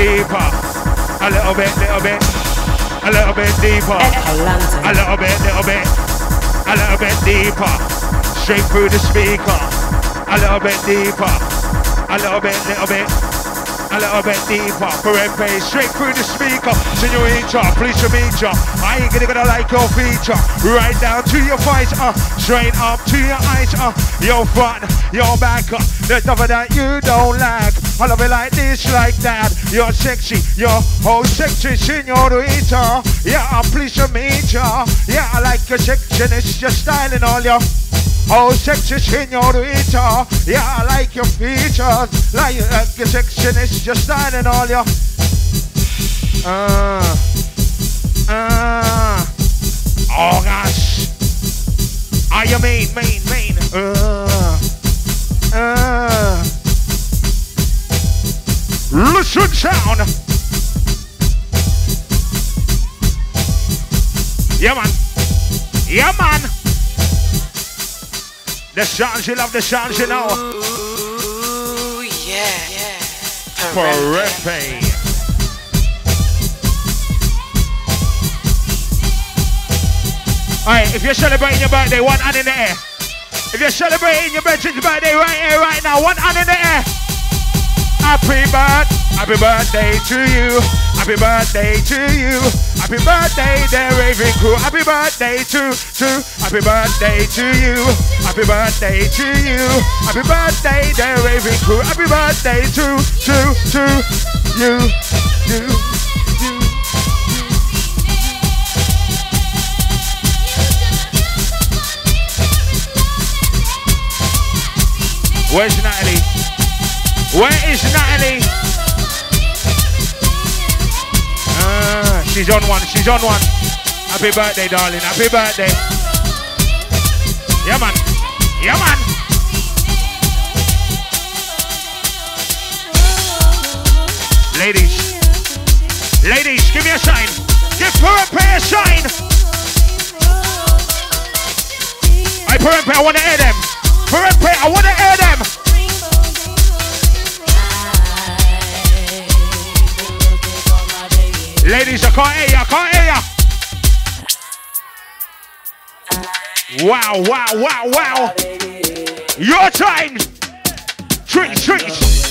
deeper. A little bit, little bit. A little bit deeper. Eh, eh. A little bit, little bit. A little bit deeper. Straight through the speaker. A little bit deeper. A little bit, little bit a little bit deeper. For MP, straight through the speaker. Senorita, please meet ya. I ain't gonna, gonna like your feature. Right down to your face, uh. Straight up to your eyes, uh. Your front, your back, uh. The stuff that you don't like. I love it like this, like that. You're sexy, you're whole sexy, senorita. Yeah, I'm pleased to meet ya. Yeah, I like your sexiness, your style and all your. Oh, sexy senorita, yeah, I like your features, like your, uh, your sexiness, your style and all your. Uh, uh, oh gosh, are you mean, mean, mean? Uh, uh. Listen sound. Yeah man, yeah man. The sounds you love, the sounds you know. Ooh, yeah, yeah. Perepe. Alright, if you're celebrating your birthday, one hand in the air. If you're celebrating your brethren's birthday right here, right now, one hand in the air. Happy birthday, happy birthday to you. Happy birthday to you. Happy birthday, dear raving crew. Happy birthday to, to, happy birthday to you. Happy birthday to you. Happy birthday, dear raving crew. Happy birthday to, to, to you, you, you. Where's Natalie? Where is Natalie? She's on one. She's on one. Happy birthday, darling. Happy birthday. Yeah, man. Yeah, man. Ladies. Ladies, give me a sign. Give Perepe a sign. Hey, Perepe, I want to hear them. Ladies, I can't hear you. I can't hear you. Wow, wow, wow, wow. Your time. Treats, treats.